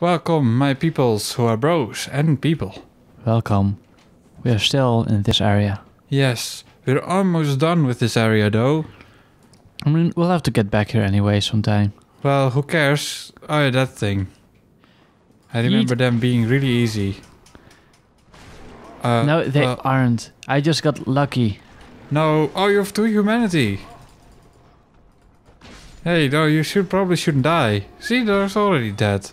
Welcome, my peoples who are bros and people. Welcome. We are still in this area. Yes, we're almost done with this area though. I mean, we'll have to get back here anyway sometime. Well, who cares? Oh, yeah, that thing. I remember them being really easy. Uh, no, they uh, aren't. I just got lucky. No, oh, you have two humanity. Hey, no, you should probably shouldn't die. See, there's already dead.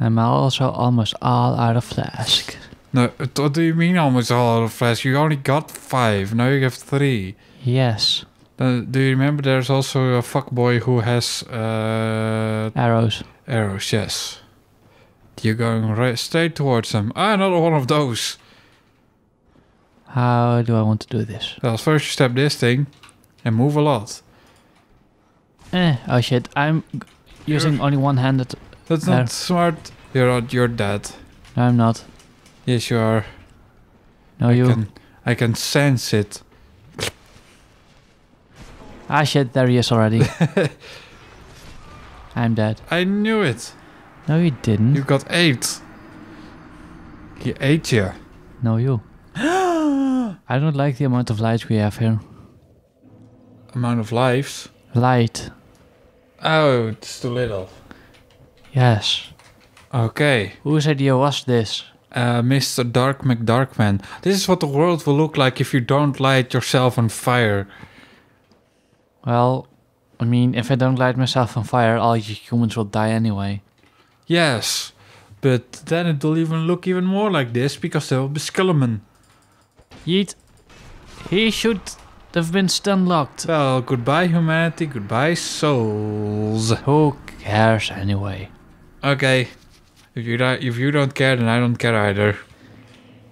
I'm also almost all out of flask. No, what do you mean almost all out of flash? You only got five, now you have three. Yes. Uh, do you remember there's also a fuckboy who has uh, Arrows. arrows? Yes. You're going right straight towards them. Ah, another one of those. How do I want to do this? Well, first you step this thing and move a lot. Eh, oh shit. I'm using only one-handed. That's There. not smart. You're not, you're dead. No, I'm not. Yes, you are. No, I you. can I can sense it. Ah shit, there he is already. I'm dead. I knew it. No, you didn't. You got eight. He ate you. No, you. I don't like the amount of light we have here. Amount of lives. Light. Oh, it's too little. Yes. Okay. Whose idea was this? Uh, Mr. Dark McDarkman. This is what the world will look like if you don't light yourself on fire. Well, I mean, if I don't light myself on fire, all you humans will die anyway. Yes, but then it will even look even more like this because there will be Skullman. Yeet. He should have been stun locked. Well, goodbye humanity, goodbye souls. Who cares anyway? Okay, if you don't, if you don't care, then I don't care either.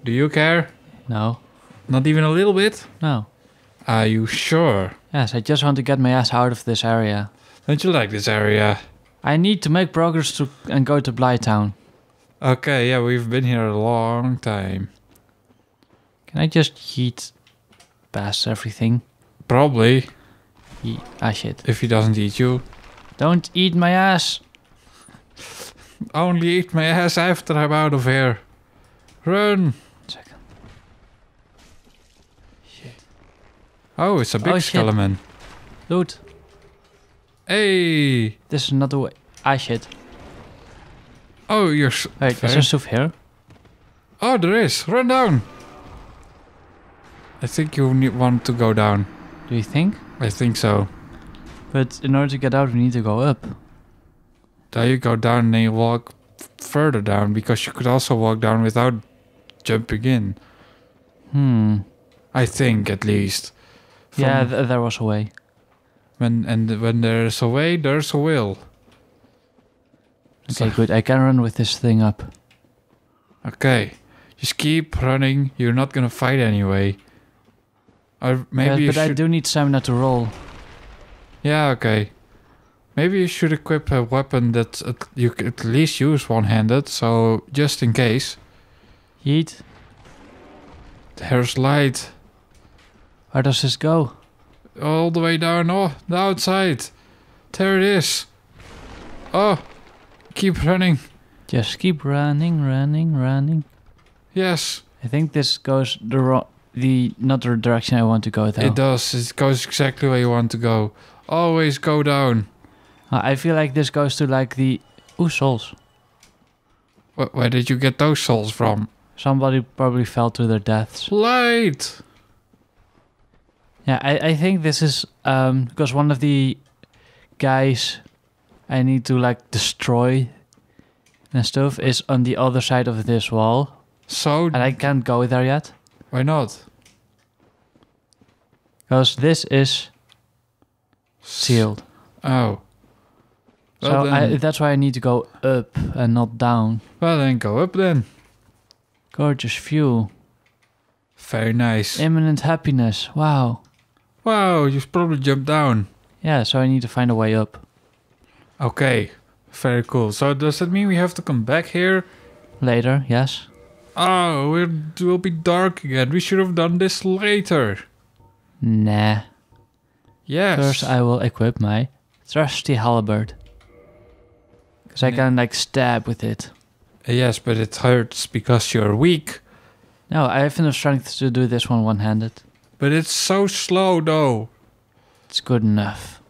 Do you care? No. Not even a little bit? No. Are you sure? Yes, I just want to get my ass out of this area. Don't you like this area? I need to make progress to and go to Blighttown. Okay, yeah, we've been here a long time. Can I just yeet past everything? Probably, Yeet. Ah shit. if he doesn't eat you. Don't eat my ass. Only eat my ass after I'm out of here. Run! Second. Shit. Oh, it's a big Oh, skeleton. Loot. Hey! This is not the way. Ah shit. Oh, you're. Wait, is fair. there stuff here? Oh, there is. Run down. I think you need, want to go down. Do you think? I think so. But in order to get out, we need to go up. There you go down and then you walk further down because you could also walk down without jumping in. Hmm. I think at least. yeah, th- there was a way. when and when there's a way, there's a will. Okay, good. I can run with this thing up. Okay, just keep running. You're not gonna fight anyway. Or maybe but I do need stamina to roll. Yeah, okay. Maybe you should equip a weapon that at, you c- at least use one-handed, so just in case. Yeet. There's light Where does this go? all the way down. Oh, the outside. There it is. Oh, keep running. Just keep running, running, running. Yes, I think this goes the ro- the not the direction I want to go though. it does. It goes exactly where you want to go. Always go down. I feel like this goes to like the ooh souls. Wh- where did you get those souls from? Somebody probably fell to their deaths. Light. Yeah, I, I think this is um because one of the guys I need to like destroy and stuff is on the other side of this wall. So And I can't go there yet. why not? Because this is sealed. Oh. Well, so I, that's why I need to go up and not down. well then go up then. Gorgeous view. Very nice. Imminent happiness. Wow. Wow, you probably jumped down. Yeah, so I need to find a way up. Okay, very cool. So does that mean we have to come back here? Later, yes. Oh, it will be dark again. We should have done this later. Nah. Yes. First, I will equip my trusty halberd. Because I can like stab with it. Uh, yes, but it hurts because you're weak. No, I have enough strength to do this one one-handed. But it's so slow though. It's good enough.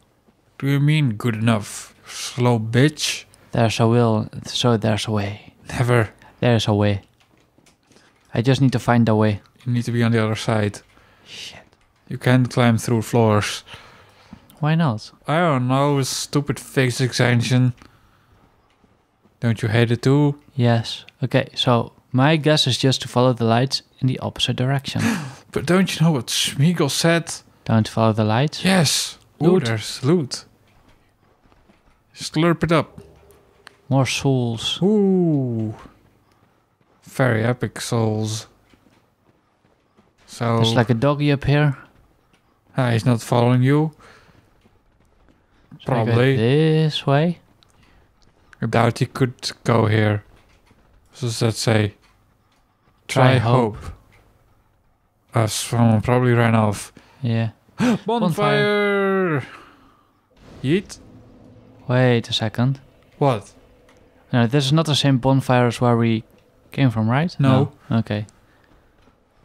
Do you mean good enough? Slow bitch? There's a will, so there's a way. Never. There's a way. I just need to find a way. You need to be on the other side. Shit. You can't climb through floors. Why not? I don't know, stupid physics engine. Don't you hate it too? Yes. Okay, so my guess is just to follow the lights in the opposite direction. But don't you know what Schmiegel said? Don't follow the lights. Yes. Ooh, Loot. there's loot. Slurp it up. More souls. Ooh. Very epic souls. So There's like a doggy up here. ah, he's not following you. Go Probably. this way. I doubt he could go here. So let's say? Try Try hope. Uh, someone probably ran off. Yeah. Bonfire! Yeet? Wait a second. What? No, this is not the same bonfire as where we came from, right? No. No. Okay.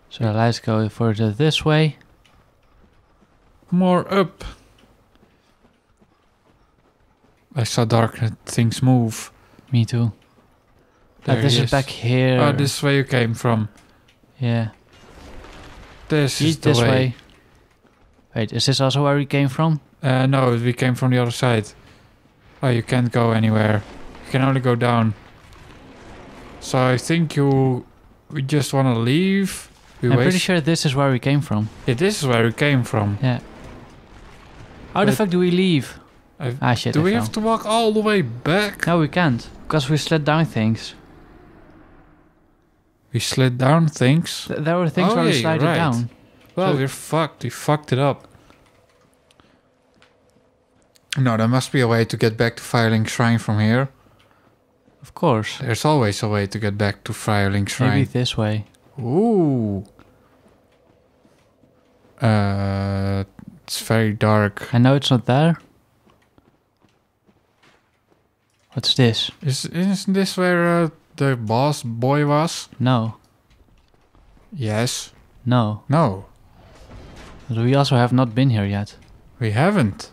So let's go further this way. More up. I saw dark things move. Me too. There this he is back here. Oh, this is where you came from. Yeah. This is the this way. way. Wait, is this also where we came from? Uh, no, we came from the other side. Oh, you can't go anywhere. You can only go down. So I think you... We just want to leave. We I'm pretty sure this is where we came from. Yeah, this is where we came from. Yeah. How the fuck do we leave? I- ah shit. Do I we fell. have to walk all the way back? No, we can't. Because we slid down things. We slid down things. Th- there were things Oh, where we yeah, you're slided right. down. Well, So- we're fucked. We fucked it up. No, there must be a way to get back to Firelink Shrine from here. Of course. There's always a way to get back to Firelink Shrine. Maybe this way. Ooh. Uh, it's very dark. I know it's not there. What's this? Is isn't this where uh, the boss boy was? No. Yes. No. No. But we also have not been here yet. We haven't.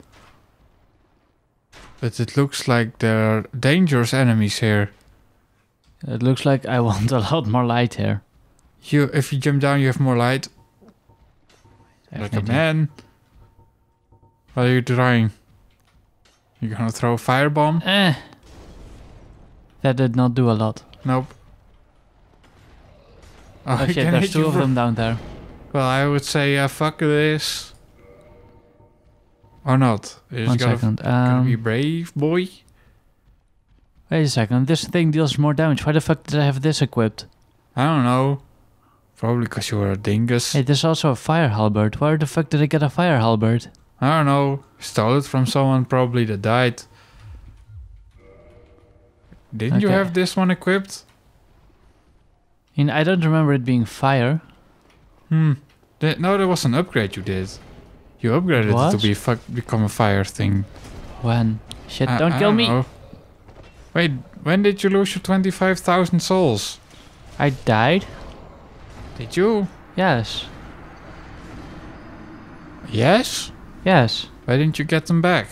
But it looks like there are dangerous enemies here. It looks like I want a lot more light here. You, if you jump down, you have more light. Like a man. What are you trying? You gonna throw a firebomb? Eh. That did not do a lot. Nope. Oh, Oh shit, there's two of them down there. Well, I would say uh, fuck this. Or not. You One gotta, second. gotta be Um, brave, boy. wait a second. This thing deals more damage. Why the fuck did I have this equipped? I don't know. Probably because you were a dingus. Hey, there's also a fire halberd. Where the fuck did I get a fire halberd? I don't know. Stole it from someone probably that died. Didn't you have this one equipped? I I don't remember it being fire. Hmm. No, there was an upgrade you did. You upgraded it to be fuck become a fire thing. When? Shit, I- don't I kill me. know. Wait, when did you lose your 25,000 souls? I died? Did you? Yes. Yes? Yes. Why didn't you get them back?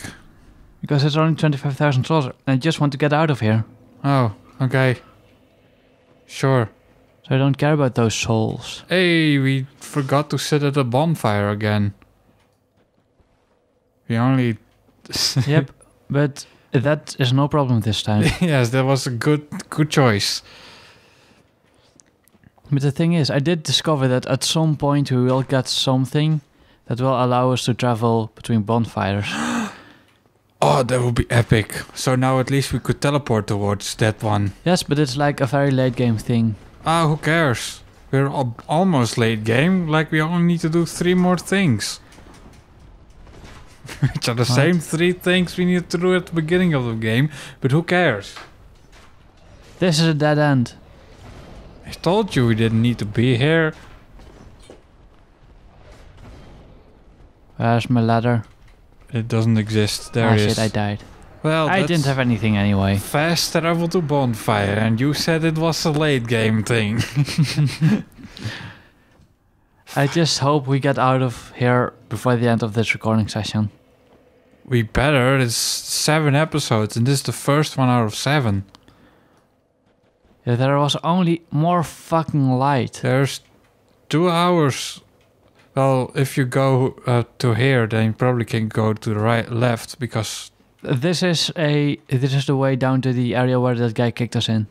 Because it's only 25,000 souls. and I just want to get out of here. Oh, okay. Sure. So I don't care about those souls. Hey, we forgot to sit at a bonfire again. We only. yep. But that is no problem this time. yes, that was a good good choice. But the thing is, I did discover that at some point we will get something that will allow us to travel between bonfires. Oh, that would be epic. So now at least we could teleport towards that one. yes, but it's like a very late game thing. Ah, who cares? We're al- almost late game. Like we only need to do three more things. Which are the What? same three things we need to do at the beginning of the game. But who cares? This is a dead end. I told you we didn't need to be here. Where's my ladder? It doesn't exist. There it is. shit, I died. Well, I didn't have anything anyway. fast travel to bonfire, and you said it was a late game thing. I just hope we get out of here before the end of this recording session. we better. It's seven episodes, and this is the first one out of seven. If there was only more fucking light. There's two hours. Well, if you go uh, to here, then you probably can go to the right, left, because This is a this is the way down to the area where that guy kicked us in.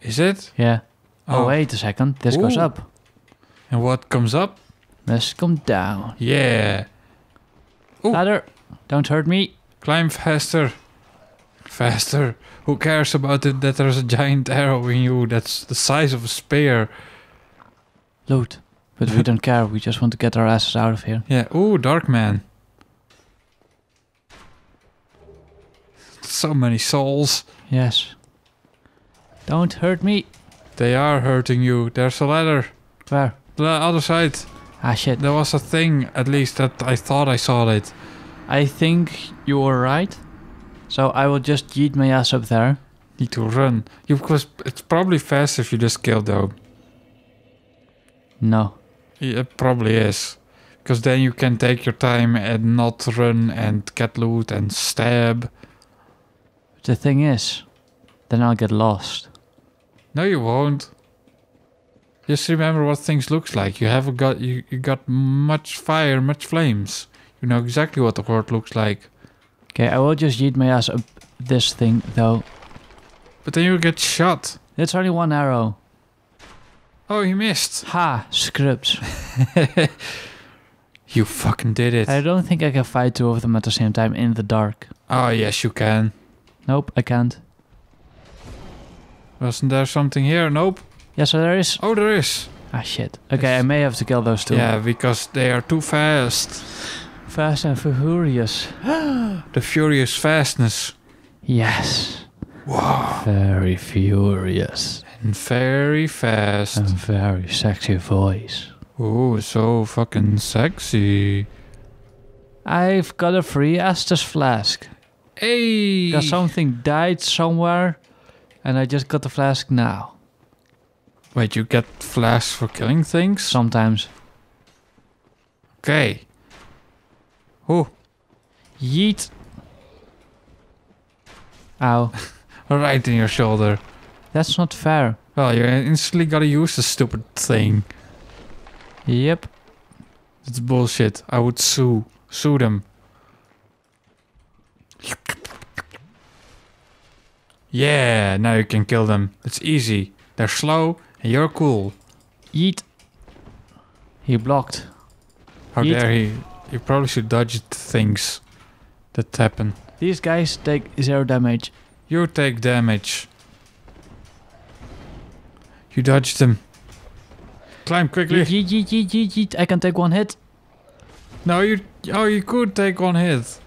is it? Yeah. Oh, Oh. wait a second. This goes up. And what comes up? This come down. Yeah. Ooh. Ladder. Don't hurt me. Climb faster. Faster. Who cares about it that there's a giant arrow in you that's the size of a spear? Loot. But we don't care. We just want to get our asses out of here. Yeah. Ooh, Dark Man. So many souls. Yes. Don't hurt me. They are hurting you. There's a ladder. Where? The other side. Ah shit. There was a thing, at least, that I thought I saw it. I think you were right. So I will just yeet my ass up there. Need to run. You, because it's probably fast if you just kill though. No. It probably is. Because then you can take your time and not run and get loot and stab. The thing is, then I'll get lost. No, you won't. Just remember what things looks like. You haven't got you, you got much fire, much flames. You know exactly what the world looks like. Okay, I will just yeet my ass up this thing though. But then you get shot. It's only one arrow. Oh, you missed. Ha! Scripts. You fucking did it. I don't think I can fight two of them at the same time in the dark. Oh, yes, you can. Nope, I can't. Wasn't there something here? Nope. Yes, there is. Oh, there is. Ah, shit. Okay, I may have to kill those two. Yeah, because they are too fast. Fast and furious. The furious fastness. Yes. Wow. Very furious. And very fast. And very sexy voice. Oh, so fucking sexy. I've got a free Estus flask. Hey! Because something died somewhere, and I just got the flask now. Wait, you get flasks for killing things? Sometimes. Okay. Oh, Yeet. Ow. right in your shoulder. That's not fair. Well, you instantly gotta use the stupid thing. Yep. It's bullshit. I would sue. Sue them. Yeah, now you can kill them. It's easy. They're slow and you're cool. Yeet. He blocked. How dare he? You probably should dodge things that happen. These guys take zero damage. You take damage. You dodged them. Climb quickly. Yeet, yeet, yeet, yeet, yeet, yeet. I can take one hit. No, you. Oh, you could take one hit.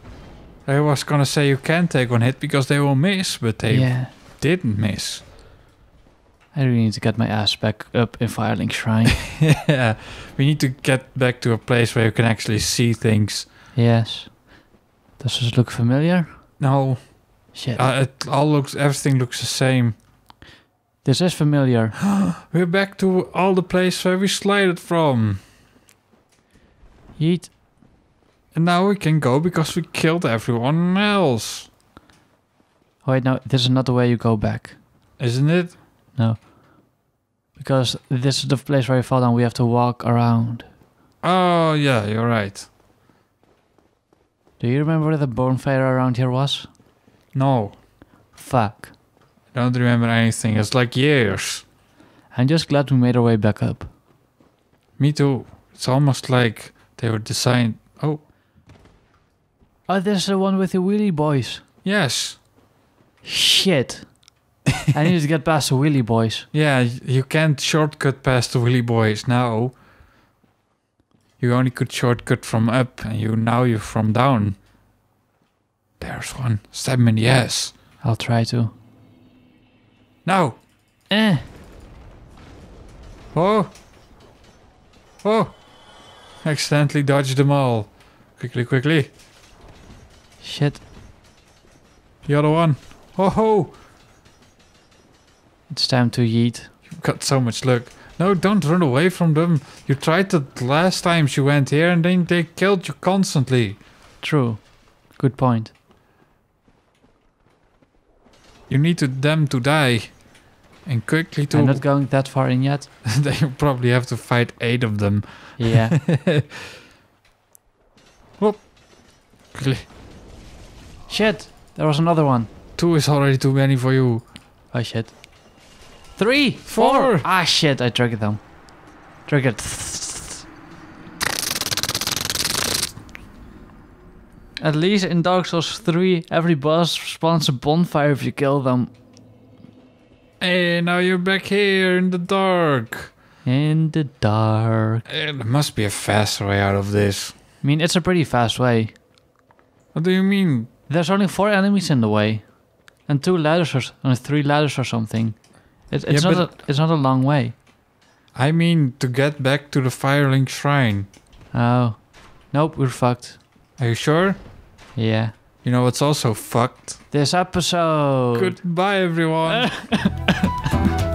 I was gonna say you can take one hit because they will miss, but they Yeah. didn't miss. I really need to get my ass back up in Firelink Shrine. yeah, we need to get back to a place where you can actually see things. yes. Does this look familiar? No, Shit. uh, it all looks. Everything looks the same. This is familiar. We're back to all the place where we slided from, Yeet. and now we can go because we killed everyone else, wait, no. This is not the way you go back. isn't it? No. Because this is the place where we fall down. We have to walk around. Oh yeah, you're right. Do you remember where the bonfire around here was? No, Fuck. I don't remember anything. It's like years. I'm just glad we made our way back up. Me too. It's almost like they were designed. Oh, Oh, this is the one with the wheelie boys. yes. Shit. I need to get past the wheelie boys. Yeah, you can't shortcut past the Willy Boys now. You only could shortcut from up, and you now you're from down. There's one. Stab him in the ass. I'll try to. No. Eh. Oh. Oh. Accidentally dodged them all. Quickly, quickly. Shit. The other one. Oh ho! It's time to yeet. You've got so much luck. No, don't run away from them. You tried that last time you went here and then they killed you constantly. True. Good point. You need to, them to die. And quickly to... I'm not going that far in yet. then you probably have to fight eight of them. Yeah. Cl- shit. There was another one. Two is already too many for you. Oh shit. Three, four. Four. Ah shit, I triggered them. Triggered. At least in Dark Souls 3, every boss spawns a bonfire if you kill them. Hey, now you're back here in the dark. In the dark. There must be a faster way out of this. I mean, it's a pretty fast way. What do you mean? There's only four enemies in the way, and two ladders or and three ladders or something. It, it's Yeah, not a it's not a long way. I mean to get back to the Firelink Shrine. Oh, nope, we're fucked. Are you sure? Yeah. You know what's also fucked? This episode. Goodbye, everyone.